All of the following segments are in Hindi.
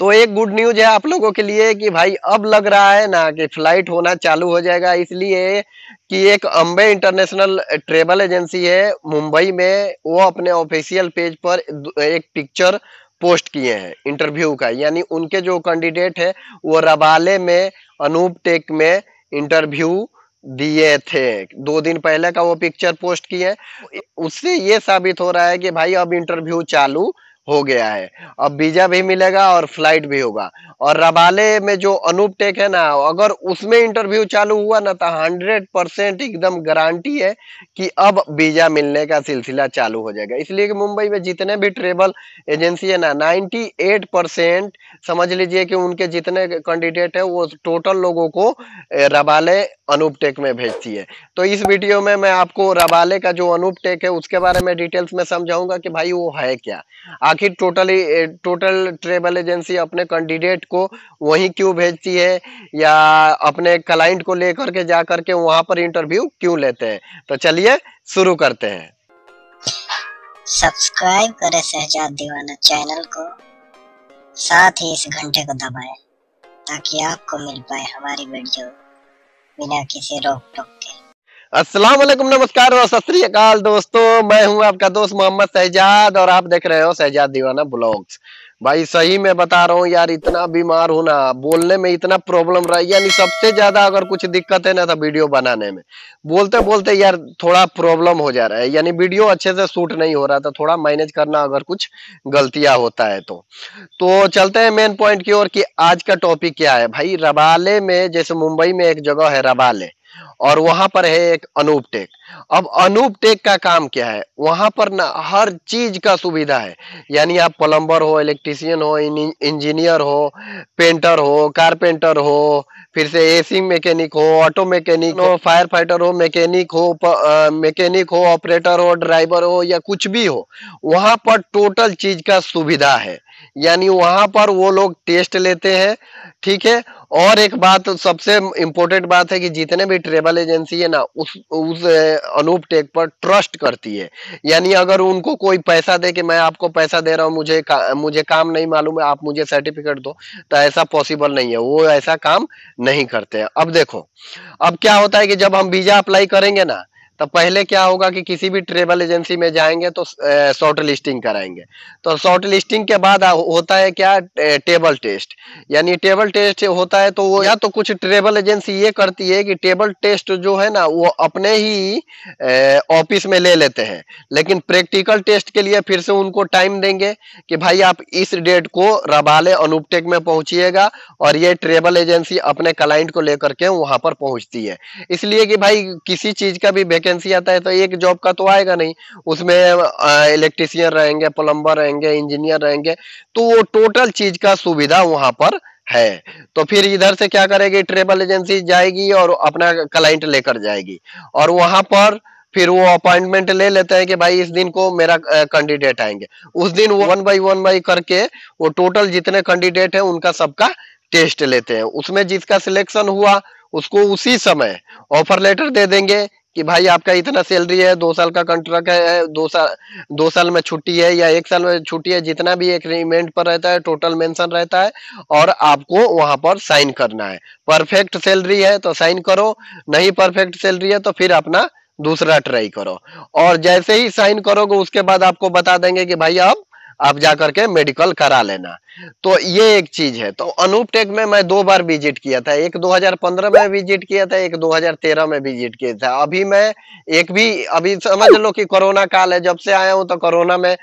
तो एक गुड न्यूज़ है आप लोगों के लिए कि भाई अब लग रहा है ना कि फ़्लाइट होना चालू हो जाएगा। इसलिए कि एक अम्बे इंटरनेशनल ट्रेवल एजेंसी है मुंबई में, वो अपने ऑफिशियल पेज पर एक पिक्चर पोस्ट किए हैं इंटरव्यू का। यानी उनके जो कैंडिडेट है, वो रबाले में, अनूप टेक में इंटरव्यू दिए थे। दो दिन पहले का वो पिक्चर पोस्ट किए। उससे ये साबित हो रहा है कि भाई अब इंटरव्यू चालू हो गया है। अब वीज़ा भी मिलेगा और फ़्लाइट भी होगा। और रबाले में जो अनूप टेक है ना, अगर उसमें इंटरव्यू चालू हुआ ना तो हंड्रेड परसेंट एकदम गारंटी है कि अब वीज़ा मिलने का सिलसिला चालू हो जाएगा। इसलिए कि मुंबई में जितने भी ट्रेवल एजेंसी है ना नाइन्टी एट परसेंट समझ लीजिए कि उनके जितने कैंडिडेट है, वो टोटल लोगों को रबाले अनूप टेक में भेजती है। तो इस वीडियो में मैं आपको रबाले का जो अनूप टेक है, उसके बारे में डिटेल्स में समझाऊँगा कि भाई वो है क्या। आखिर टोटली टोटल ट्रेवल एजेंसी अपने कैंडिडेट को वहीं क्यों भेजती है या अपने क्लाइंट को लेकर के जा करके वहाँ पर इंटरव्यू क्यों लेते हैं? तो चलिए शुरू करते हैं। सब्सक्राइब करें शहजाद दीवाना चैनल को। साथ ही इस घंटे को दबाएँ, ताकि आपको मिल पाए हमारी वीडियो बिना किसी रोक टोक के। अस्सलाम वालेकुम, नमस्कार और सत दोस्तों। मैं हूँ आपका दोस्त मोहम्मद शहजाद और आप देख रहे हो शहजाद दीवाना ब्लॉग्स। भाई, सही में बता रहा हूँ, यार, इतना बीमार हूँ ना, बोलने में इतना प्रॉब्लम रहा, यानी सबसे ज़्यादा अगर कुछ दिक्कत है ना तो वीडियो बनाने में। बोलते बोलते यार, थोड़ा प्रॉब्लम हो जा रहा है, यानी वीडियो अच्छे से शूट नहीं हो रहा था थोड़ा मैनेज करना अगर कुछ गलतियाँ होता है तो। तो चलते हैं मेन पॉइंट की ओर कि आज का टॉपिक क्या है? भाई, रबाले में, जैसे मुंबई में एक जगह है रबाले और वहाँ पर है एक अनूप टेक। अब अनूप टेक का काम क्या है? वहाँ पर ना हर चीज़ का सुविधा है। यानी आप प्लम्बर हो, इलेक्ट्रिशियन हो इंजीनियर हो, पेंटर हो, कारपेंटर हो, फिर से एसी मैकेनिक हो, ऑटो मैकेनिक हो फायर फाइटर हो, मैकेनिक हो मैकेनिक हो, ऑपरेटर हो, ड्राइवर हो या कुछ भी हो, वहाँ पर टोटल चीज़ का सुविधा है। यानी वहाँ पर वो लोग टेस्ट लेते हैं ठीक है? और एक बात सबसे इम्पोर्टेंट बात है कि जितने भी ट्रेवल एजेंसी है ना उस उस अनूप टेक पर ट्रस्ट करती है। यानी अगर उनको कोई पैसा दे कि मैं आपको पैसा दे रहा हूँ मुझे का, मुझे काम नहीं मालूम है आप मुझे सर्टिफिकेट दो तो ऐसा पॉसिबल नहीं है। वो ऐसा काम नहीं करते अब देखो अब क्या होता है कि जब हम वीज़ा अप्लाई करेंगे ना तो पहले क्या होगा कि किसी भी ट्रेवल एजेंसी में जाएँगे तो शॉर्ट लिस्टिंग कराएँगे। तो शॉर्ट लिस्टिंग के बाद होता है क्या टेबल टेस्ट यानी टेबल टेस्ट होता है तो वो या तो कुछ ट्रेवल एजेंसी ये करती है कि टेबल टेस्ट जो है ना, वो अपने ही ऑफ़िस में ले लेते हैं। लेकिन प्रैक्टिकल टेस्ट के लिए फिर से उनको टाइम देंगे कि भाई आप इस डेट को रबाले अनुपटेक में पहुंचिएगा और ये ट्रेवल एजेंसी अपने क्लाइंट को लेकर के वहाँ पर पहुँचती है। इसलिए कि भाई किसी चीज़ का भी वैकेंसी आता है तो एक जॉब का तो आएगा नहीं। उसमें इलेक्ट्रिशियन रहेंगे प्लम्बर रहेंगे इंजीनियर रहेंगे तो वो टोटल चीज़ का सुविधा वहाँ पर है। तो फिर इधर से क्या करेगी? ट्रेवल एजेंसी जाएगी और अपना क्लाइंट लेकर जाएगी। और वहाँ पर फिर वो अपॉइंटमेंट ले लेते हैं कि भाई इस दिन को मेरा कैंडिडेट आएँगे। उस दिन वो वन बाई वन बाई करके वो टोटल जितने कैंडिडेट है उनका सबका टेस्ट लेते हैं। उसमें जिसका सिलेक्शन हुआ, उसको उसी समय ऑफ़र लेटर दे देंगे। कि भाई आपका इतना सैलरी है, दो साल का कॉन्ट्रैक्ट है, दो साल दो साल में छुट्टी है या एक साल में छुट्टी है, जितना भी एग्रीमेंट पर रहता है टोटल मेंशन रहता है और आपको वहाँ पर साइन करना है। परफेक्ट सैलरी है तो साइन करो, नहीं परफेक्ट सैलरी है तो फिर अपना दूसरा ट्राई करो। और जैसे ही साइन करोगे, उसके बाद आपको बता देंगे कि भाई अब आप जा करके मेडिकल करा लेना। तो ये एक चीज़ है। तो अनूप टेक में मैं दो बार विज़िट किया था। एक 2015 में विज़िट किया था, एक 2013 में विज़िट किया था। अभी मैं एक भी, अभी समझ लो कि कोरोना काल है। जब से आया हूँ तो कोरोना में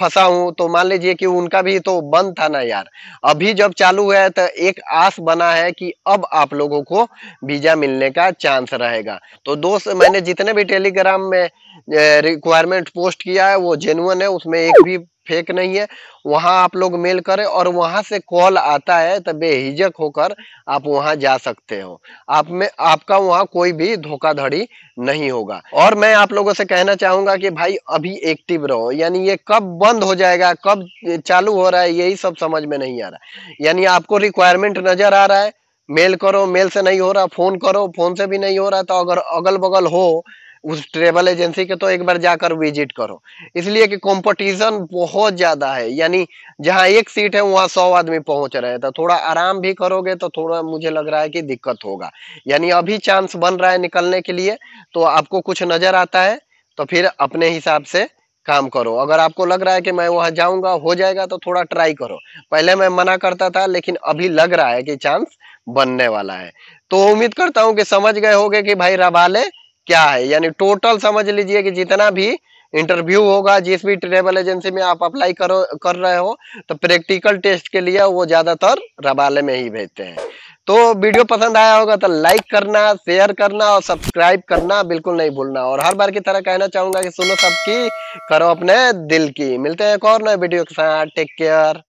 फंसा हूँ। तो मान लीजिए कि उनका भी तो बंद था ना यार। अभी जब चालू है तो एक आस बना है कि अब आप लोगों को वीज़ा मिलने का चांस रहेगा। तो दोस्त, मैंने जितने भी टेलीग्राम में रिक्वायरमेंट पोस्ट किया है, वो जेनुअन है। उसमें एक भी फेक नहीं है, वहाँ आप लोग मेल करें और वहाँ से कॉल आता है तो बेहिजक होकर आप वहाँ जा सकते हो। आप में, आपका वहाँ कोई भी धोखाधड़ी नहीं होगा। और मैं आप लोगों से कहना चाहूँगा कि भाई अभी एक्टिव रहो, यानी ये कब बंद हो जाएगा, कब चालू हो रहा है, यही सब समझ में नहीं आ रहा यानी आपको रिक्वायरमेंट नज़र आ रहा है, मेल करो, मेल से नहीं हो रहा फ़ोन करो फ़ोन से भी नहीं हो रहा तो अगर अगल बगल हो उस ट्रेवल एजेंसी के तो एक बार जाकर विज़िट करो। इसलिए कि कंपटीशन बहुत ज़्यादा है। यानी जहाँ एक सीट है, वहाँ सौ आदमी पहुँच रहे तो थोड़ा आराम भी करोगे तो थोड़ा मुझे लग रहा है कि दिक्कत होगा। यानी अभी चांस बन रहा है निकलने के लिए तो आपको कुछ नज़र आता है तो फिर अपने हिसाब से काम करो। अगर आपको लग रहा है कि मैं वहाँ जाऊँगा, हो जाएगा तो थोड़ा ट्राई करो। पहले मैं मना करता था, लेकिन अभी लग रहा है कि चांस बनने वाला है। तो उम्मीद करता हूँ कि समझ गए होगे कि भाई रबाले क्या है? यानी टोटल समझ लीजिए कि जितना भी इंटरव्यू होगा, जिस भी ट्रेवल एजेंसी में आप अप्लाई करो, कर रहे हो तो प्रैक्टिकल टेस्ट के लिए वो ज़्यादातर रबाले में ही भेजते हैं। तो वीडियो पसंद आया होगा तो लाइक करना शेयर करना और सब्सक्राइब करना बिल्कुल नहीं भूलना। और हर बार की तरह कहना चाहूँगा कि सुनो सबकी, करो अपने दिल की। मिलते हैं एक और नए वीडियो के साथ। Take care